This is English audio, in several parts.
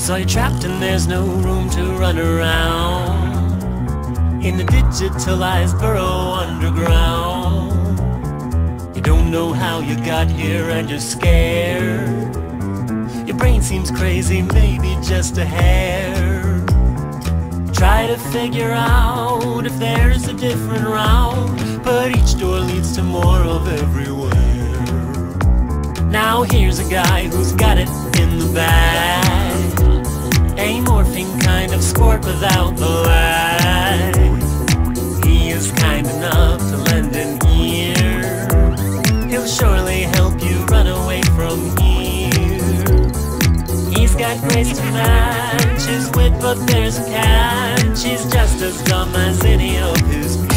So you're trapped and there's no room to run around. In the digitalized burrow underground. You don't know how you got here and you're scared. Your brain seems crazy, maybe just a hair. Try to figure out if there's a different route, but each door leads to more of everywhere. Now here's a guy who's got it in the bag. Grace to match She's wit, but there's a catch. She's just as dumb as any of his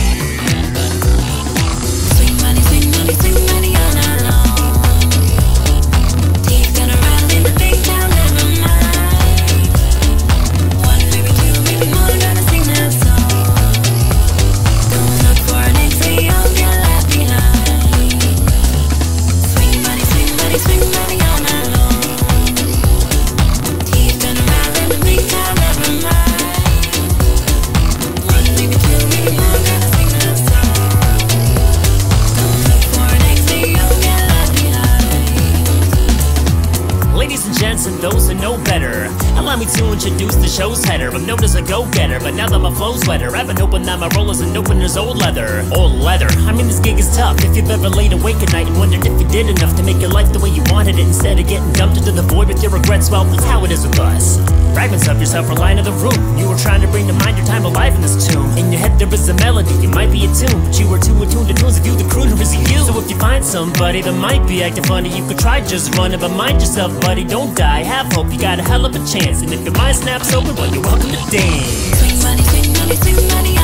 know better, allow me to introduce the show's header. I'm known as a go-getter, but now that my flow's wetter, I've been hoping that my rollers and openers old leather. Old leather. I mean, this gig is tough. If you've ever laid awake at night and wondered if you did enough to make your life the way you wanted it instead of getting dumped into the void with your regrets, well, that's how it is with us. Fragments of yourself are lying in the room. You were trying to bring to mind your time alive in this tomb. In your head there is a melody, you might be a tune, but you were too attuned to tunes of you, the. Somebody that might be acting funny, you could try just running, but mind yourself, buddy, don't die. Have hope, you got a hell of a chance. And if your mind snaps open, well, you're welcome to dance. Swing money, swing money, swing money